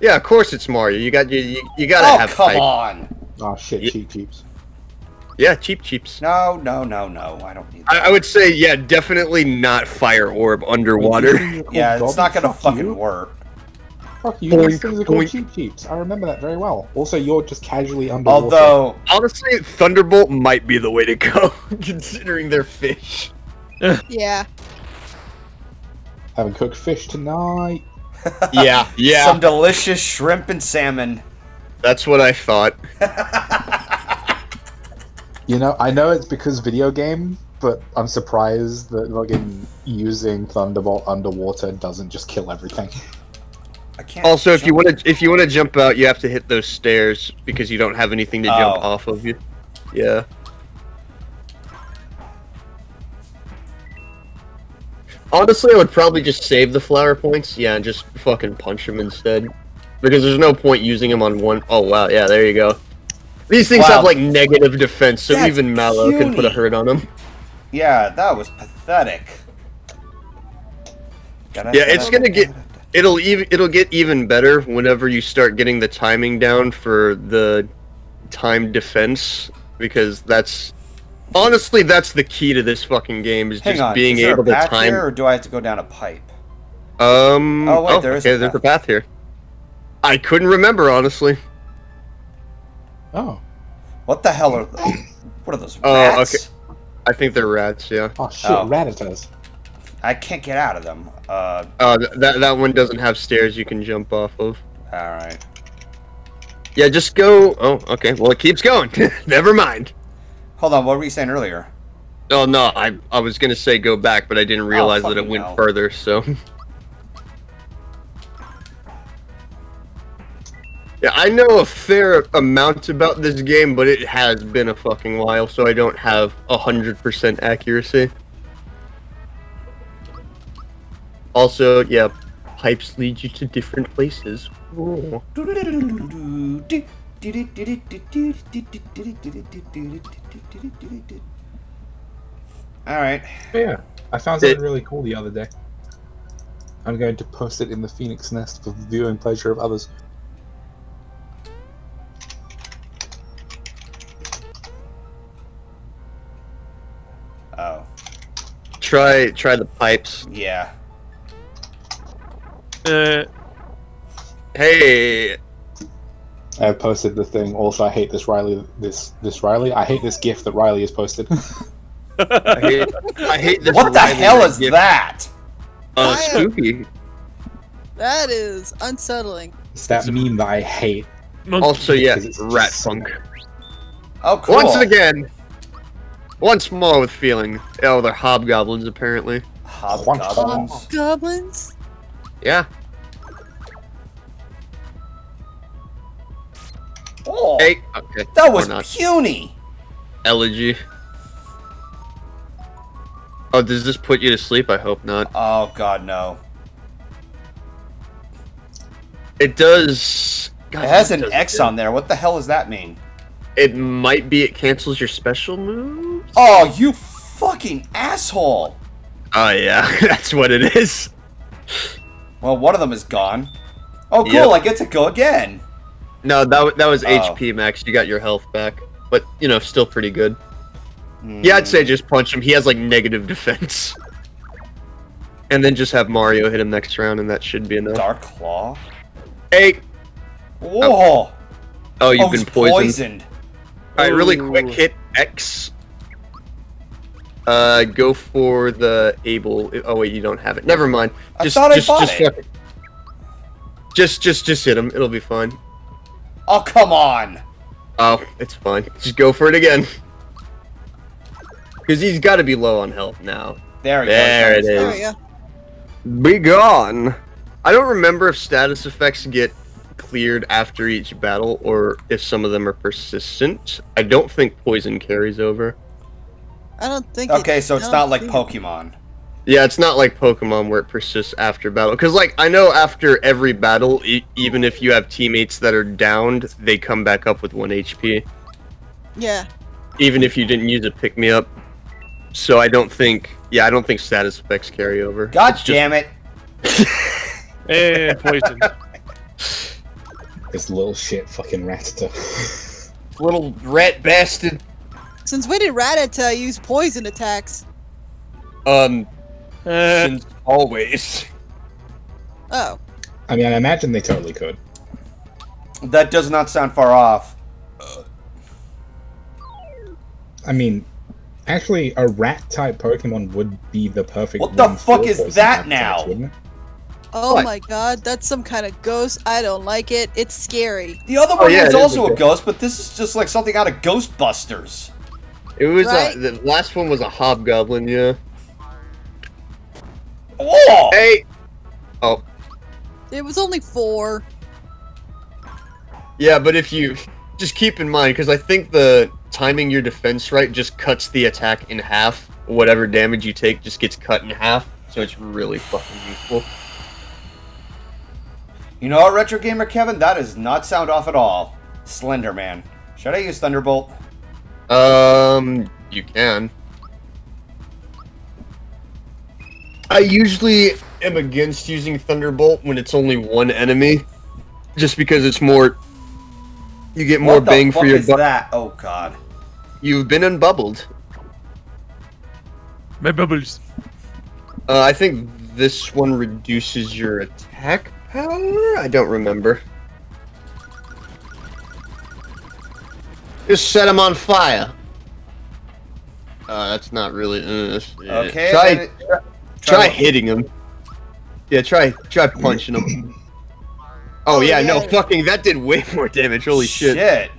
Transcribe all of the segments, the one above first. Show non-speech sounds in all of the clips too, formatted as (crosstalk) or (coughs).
Yeah, of course it's Mario. You got you you, you gotta Oh, have come pipe. on. Oh shit, Ye- Cheep Cheeps. Yeah, Cheep Cheeps. No, no, no, no. I don't need I, that. I would say yeah, definitely not fire orb underwater. yeah, it's not gonna Fuck fucking you. work. Fuck you, these things are called Cheep Cheeps. I remember that very well. Also, you're just casually underwater. Although, Honestly, Thunderbolt might be the way to go, (laughs) considering they're fish. Yeah. Having cooked fish tonight. (laughs) Yeah, yeah, some delicious shrimp and salmon. that's what I thought. (laughs) You know, I know it's because video game, but I'm surprised that fucking using Thunderbolt underwater doesn't just kill everything. I can't. Also, if you want to if you want to jump out, you have to hit those stairs because you don't have anything to jump Oh. off of you. Yeah. Honestly, I would probably just save the flower points. Yeah, and just fucking punch them instead. Because there's no point using them on one oh wow, yeah, there you go. These things Wow. have like negative defense, so That's even Mallow can put a hurt on them. Yeah, that was pathetic. Yeah, it's gonna get- It'll even it'll get even better whenever you start getting the timing down for the time defense because that's honestly that's the key to this fucking game is Hang just on. being is there able a to path time. here, or do I have to go down a pipe? Um. Oh, wait, there is a okay. There's a path. path here. I couldn't remember honestly. Oh. What the hell are? What are those Oh, rats? okay. I think they're rats. Yeah. Oh shit, Oh. Rattatas. I can't get out of them. Uh, Uh, th- that that one doesn't have stairs you can jump off of. all right. Yeah, just go. Oh, okay. Well, it keeps going. (laughs) Never mind. Hold on. What were you saying earlier? Oh no, I I was gonna say go back, but I didn't oh, realize that it went hell. further. So. (laughs) Yeah, I know a fair amount about this game, but it has been a fucking while, so I don't have a hundred percent accuracy. Also, yeah, pipes lead you to different places. (laughs) (laughs) Ooh. All right. Yeah, I found It- something really cool the other day. I'm going to post it in the Phoenix Nest for the viewing pleasure of others. Oh, Try try the pipes. yeah. Uh, Hey, I have posted the thing. Also, I hate this Riley. This this Riley. I hate this GIF that Riley has posted. (laughs) I hate, I hate this. What the hell is gift. that? Uh, spooky. That is unsettling. it's that meme that I hate. monkey. Also, yeah, it's rat funk. Oh, cool. Once again, once more with feeling. Oh, they're hobgoblins apparently. Hobgoblins. Goblins? Yeah. Oh, Hey. Okay. that was puny. Elegy. Oh, does this put you to sleep? I hope not. Oh God, no. It does. God, It has an does X it. on there. What the hell does that mean? It might be it cancels your special moves. Oh, you fucking asshole. Oh yeah, (laughs) that's what it is. Well, one of them is gone. Oh, cool. Yep. I get to go again. No, that that was Oh. HP max. You got your health back, but you know, still pretty good. Yeah, I'd say just punch him. He has like negative (laughs) defense. And then just have Mario hit him next round, and that should be enough. Dark Claw. Hey, Whoa. oh, you've oh, been poisoned. poisoned. All right, really quick, hit X. Uh, go for the able. Oh wait, you don't have it. Never mind. I thought I just, bought just, it. it. just, just, just hit him. It'll be fine. Oh, come on. Oh, it's fine. Just go for it again. Because he's got to be low on health now. There he There goes. it There is. Be gone. I don't remember if status effects get cleared after each battle or if some of them are persistent. I don't think poison carries over. I don't think. it- Okay, so it's not like think it- Pokemon. Yeah, it's not like Pokemon where it persists after battle. Because, like, I know after every battle, e- even if you have teammates that are downed, they come back up with 1 HP. Yeah. Even if you didn't use a pick me up. So I don't think. Yeah, I don't think status effects carry over. God It's just- damn it. (laughs) And poison. This little shit fucking Rattata. (laughs) Little rat bastard. Since when did Rattata use poison attacks? Um, Eh, since always. Oh. I mean, I imagine they totally could. That does not sound far off. I mean, actually, a rat type Pokemon would be the perfect. What the fuck is that now? wouldn't? Oh What? my god, that's some kind of ghost. I don't like it. It's scary. The other Oh, one yeah, was it is also a a ghost, but this is just like something out of Ghostbusters. It was Right? a, the last one was a hobgoblin, yeah. Whoa! Hey. Oh, It was only four. yeah, but if you just keep in mind, because I think the timing your defense right just cuts the attack in half. Whatever damage you take just gets cut in half, so it's really fucking useful. You know what, Retro Gamer Kevin? That does not sound off at all. Slender Man. Should I use Thunderbolt? Um, you can. I usually am against using Thunderbolt when it's only one enemy, just because it's more. You get more what the bang fuck for your is buck. that? Oh god. You've been unbubbled. my bubbles. Uh, I think this one reduces your attack power. I don't remember. Just set him on fire. Uh, that's not really. Uh, yeah. Okay. Try, it- try, try what? hitting him. Yeah, try try punching him. Oh, Oh, yeah, no, fucking that did way more damage. Holy shit. Shit.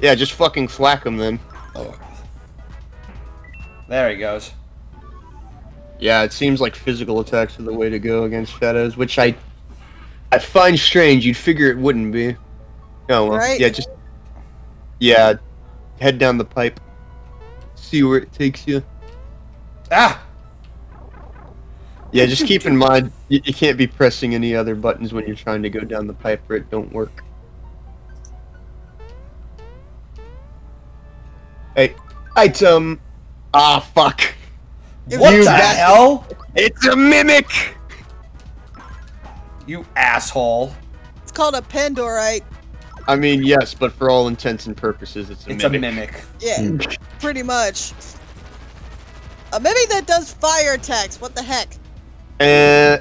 Yeah, just fucking flack him then. Oh. There he goes. Yeah, it seems like physical attacks are the way to go against shadows, which I I find strange. You'd figure it wouldn't be. Oh well, Right? yeah, just yeah, head down the pipe, see where it takes you. Ah! Yeah, just keep in (laughs) mind you, you can't be pressing any other buttons when you're trying to go down the pipe, or it don't work. Hey, item. Ah, fuck. What You the hell? It's a mimic. You asshole. It's called a Pandorite. I mean, yes, but for all intents and purposes, it's a mimic. It's a mimic. mimic. Yeah, pretty much. A mimic that does fire attacks. What the heck? Uh,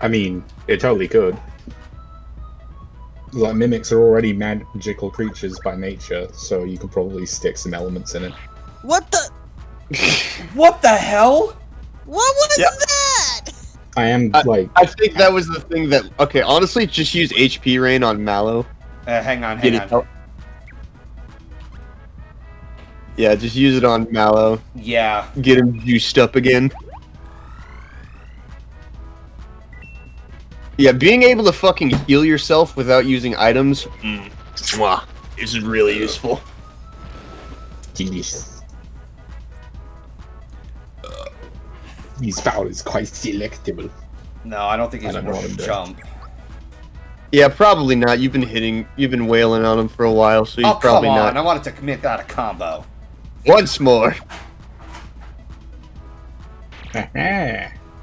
I mean, it totally could. Like mimics are already magical creatures by nature, so you could probably stick some elements in it. What the? (laughs) What the hell? What was Yeah. that? I am I- like, I think that was the thing that. Okay, honestly, just use HP rain on Mallow. Uh, hang on, hang it on. out. Yeah, just use it on Mallow. Yeah. Get him juiced up again. Yeah, being able to fucking heal yourself without using items, mm, mwah, is really useful. delicious. His power is quite selectable. No, I don't think he's I don't worth what doing. jump. Yeah, probably not. You've been hitting, you've been wailing on him for a while, so he's Oh, come probably on. not. I wanted to commit that a combo. Once more. (laughs)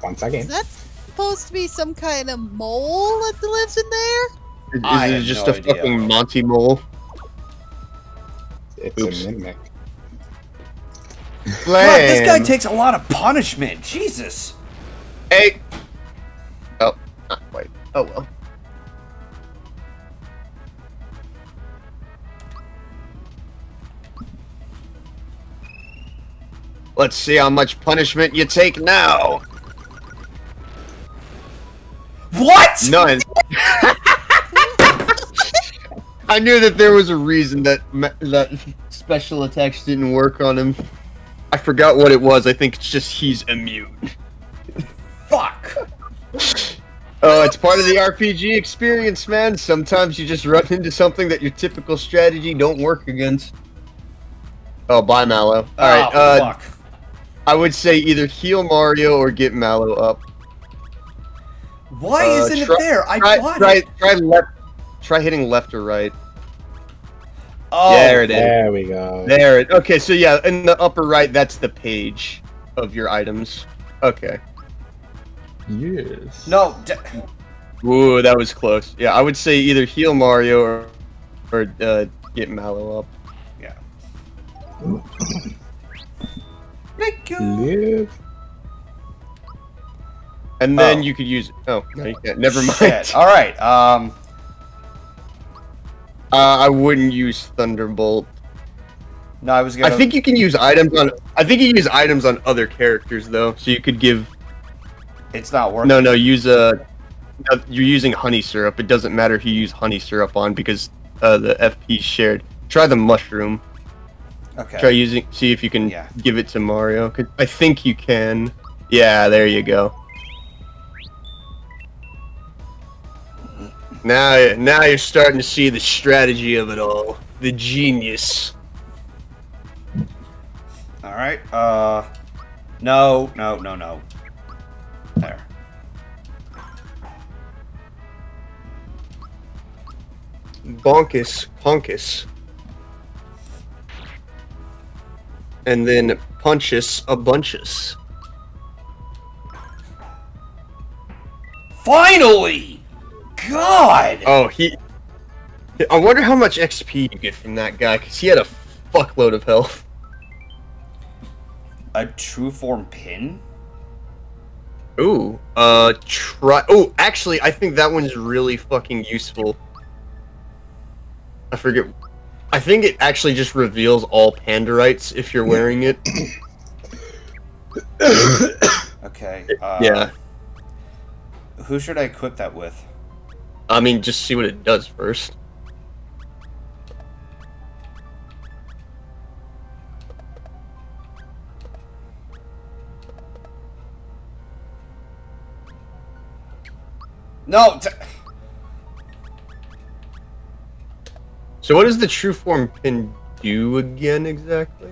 Once Is again. that supposed to be some kind of mole that lives in there? Is I it have just no a idea. fucking Monty mole? It's Oops. a mimic. God, this guy takes a lot of punishment. Jesus. Hey. Oh, not quite. Oh well. Let's see how much punishment you take now. What? None. I knew that there was a reason that that special attacks didn't work on him. I forgot what it was. I think it's just he's immune. Fuck. Oh, it's part of the RPG experience, man. Sometimes you just run into something that your typical strategy don't work against. Oh, bye, Mallow. All right, oh, uh, fuck. I would say either heal Mario or get Mallow up. Why uh, isn't try- it there? I Try, bought try, it. try left. Try hitting left or right. Oh, there it is. There we go. There. It, okay, so yeah, in the upper right, that's the page of your items. Okay. Yes. No, Ooh, that was close. Yeah, I would say either heal Mario or, or uh, get Mallow up. yeah. (coughs) Thank you. Live. And then Oh. you could use. Oh, no, you. Never mind. Shit. (laughs) All right. Um. Uh, I wouldn't use Thunderbolt. No, I was gonna. I think you can use items on. I think you can use items on other characters though. So you could give. it's not working. No, no, use a. no, you're using honey syrup. It doesn't matter who you use honey syrup on because uh, the FP shared. Try the mushroom. Okay. Try using. See if you can Yeah. give it to Mario. 'cause I think you can. Yeah, there you go. Now, now you're starting to see the strategy of it all. The genius. All right. Uh. No. No. No. No. There. Bonkus, Ponkus. And then Punchus a Bunchus. Finally. God. Oh, he. I wonder how much XP you get from that guy, because he had a fuckload of health. A true form pin. Ooh, uh, try. Oh, actually, I think that one's really fucking useful. I forget. I think it actually just reveals all Pandorites if you're wearing it. (coughs) Okay. Uh, yeah. Who should I equip that with? I mean, just see what it does first. No. So, what does the true form pin do again exactly?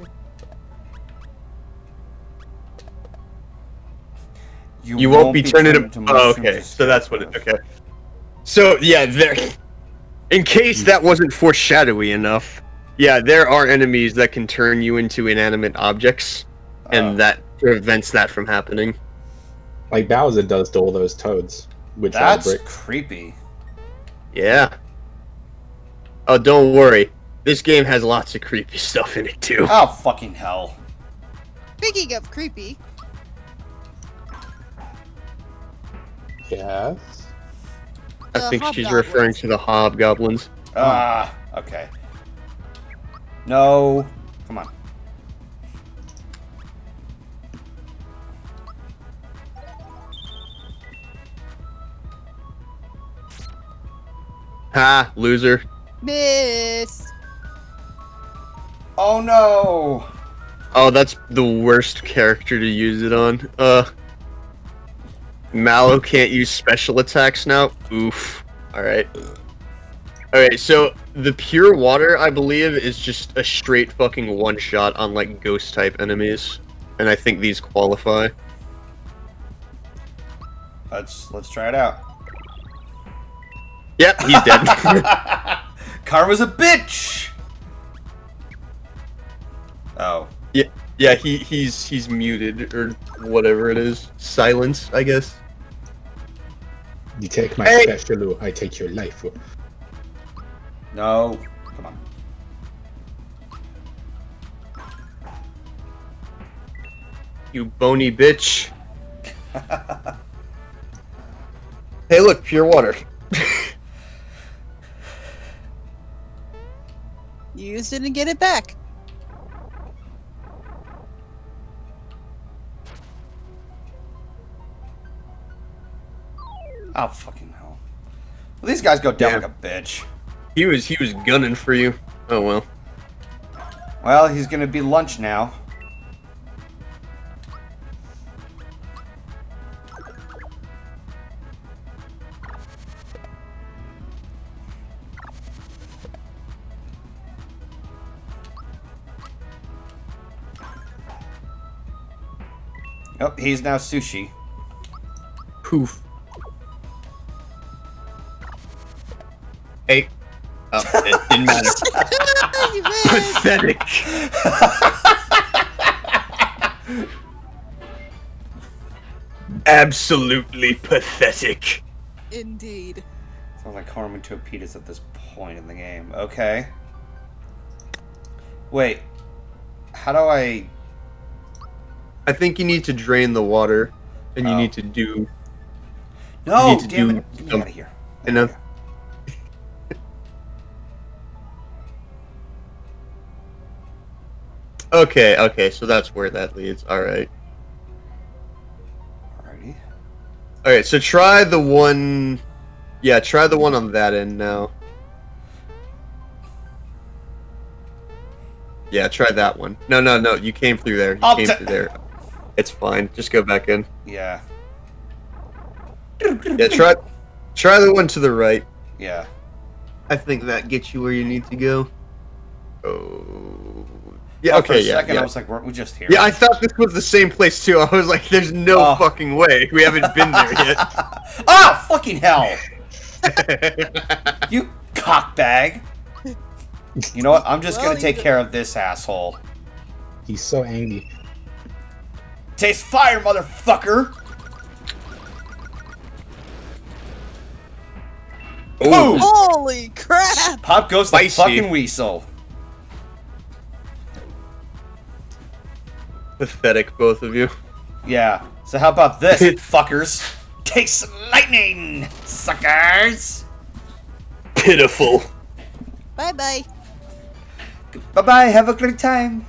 You won't, be turning it. Oh, to Oh, okay. So that's what it. Okay. So yeah, there. In case that wasn't foreshadowy enough, yeah, there are enemies that can turn you into inanimate objects, and Uh, that prevents that from happening. Like Bowser does to all those toads. Which That's brick. creepy. Yeah. Oh, don't worry. This game has lots of creepy stuff in it too. Oh fucking hell. Speaking of creepy, Yes. I think she's referring to the hobgoblins. Ah. Okay. No. Come on. Ha, loser. miss. Oh no. Oh, that's the worst character to use it on. Uh, Mallow can't use special attacks now. Oof. All right. All right. So the pure water, I believe, is just a straight fucking one shot on like ghost type enemies, and I think these qualify. Let's let's try it out. Yep, he's dead. (laughs) Karma's a bitch. Oh. yeah, he he's he's muted or whatever it is. Silence, I guess. You take my Hey! special, I take your life. No. Come on. You bony bitch. (laughs) hey, look, pure water. You used it and get it back. Oh fucking hell. Well, these guys go down Yeah. like a bitch. He was he was gunning for you. Oh well. Well, he's gonna be lunch now. Oh, he's now sushi. Poof. Hey. Oh, it didn't (laughs) matter. (laughs) Pathetic. Absolutely pathetic. Indeed. Sounds like Carmen Torpedoes at this point in the game. Okay. Wait. How do I... I think you need to drain the water, and you Oh. need to do No! You need to Damn do it! Get me out of here. enough. Okay, okay, so that's where that leads. All right. Alrighty. All right, so try the one. Yeah, try the one on that end now. Yeah, try that one. No, no, no. You came through there. You I'll came through there. It's fine. Just go back in. Yeah. Yeah, try, try the one to the right. Yeah. I think that gets you where you need to go. Oh. Yeah. Okay. For a yeah. second, yeah. I was like, weren't we just here? Yeah, I thought this was the same place too. I was like, "There's no Oh. fucking way we haven't been there (laughs) yet." ah! Fucking hell! (laughs) You cockbag! You know what? I'm just Well, gonna take care of this asshole. He's so angry. Taste fire, motherfucker! Ooh. Holy crap! Pop goes the fucking weasel. Pathetic, both of you. Yeah. So how about this, (laughs) fuckers? Take some lightning, suckers! Pitiful. Bye bye. Bye bye. Have a great time.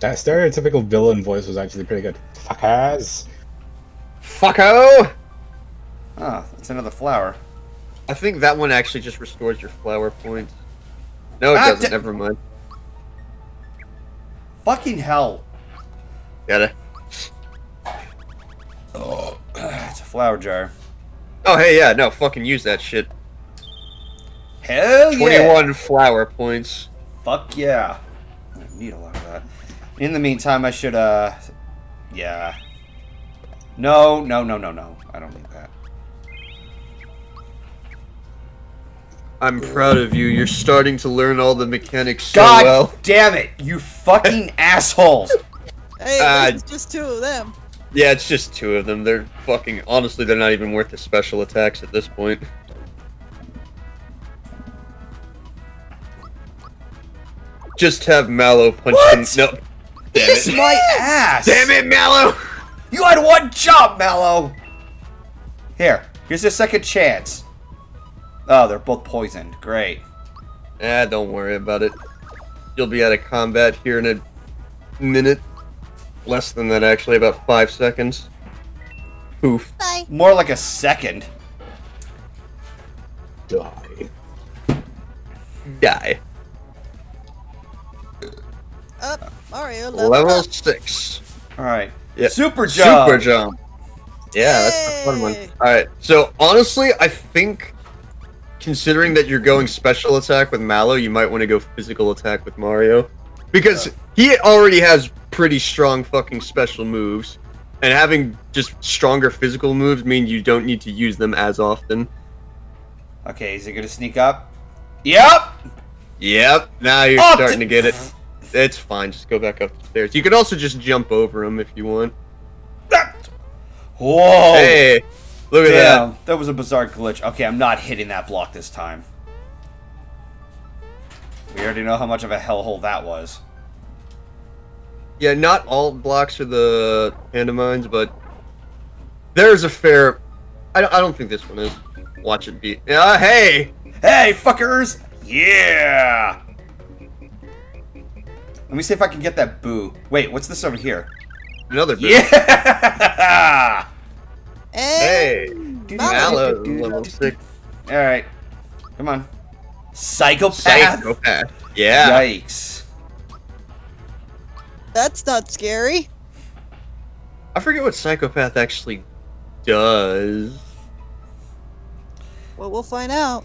That stereotypical villain voice was actually pretty good. Fuckers. Fucko. Oh, that's another flower. I think that one actually just restores your flower points. No, it Ah, doesn't. Never mind. Fucking hell. Gotta. It's a flower jar. Oh, hey, yeah, no, fucking use that shit. Hell yeah. 21 flower points. Fuck yeah. I need a lot of that. In the meantime, I should, uh. Yeah. No, no, no, no, no. I don't need that. I'm proud of you. You're starting to learn all the mechanics so God well. damn it, you fucking (laughs) assholes! Hey, Uh, this is just two of them. Yeah, it's just two of them. They're fucking. Honestly, they're not even worth the special attacks at this point. Just have Mallow punch What? them. No. Damn Kiss it. my ass! Damn it, Mallow! You had one job, Mallow! Here, here's your second chance. Oh, they're both poisoned. Great. Ah, don't worry about it. You'll be out of combat here in a minute. Less than that, actually, about five seconds. Poof. Bye. More like a second. Die. Die. Up. Mario level, Level up. six. Alright. Yeah. Super jump! Super jump. Yeah, that's a fun one. Alright, so honestly, I think considering that you're going special attack with Mallow, you might want to go physical attack with Mario. Because he already has pretty strong fucking special moves. And having just stronger physical moves means you don't need to use them as often. Okay, is it gonna sneak up? Yep! Yep, now you're starting to get it. It's fine, just go back upstairs. You can also just jump over him if you want. Whoa! Hey, look at that. Damn, that was a bizarre glitch. Okay, I'm not hitting that block this time. We already know how much of a hellhole that was. Yeah, not all blocks are the panda mines, but there's a fair. I don't, I don't think this one is. Watch it be. Yeah, hey! Hey, fuckers! Yeah! Let me see if I can get that boo. Wait, what's this over here? Another boo. Yeah! (laughs) And Hey! Mallow. Mallow, level 6. Alright. Come on. Psychopath? Psychopath. Yeah. Yikes. That's not scary. I forget what Psychopath actually does. Well, we'll find out.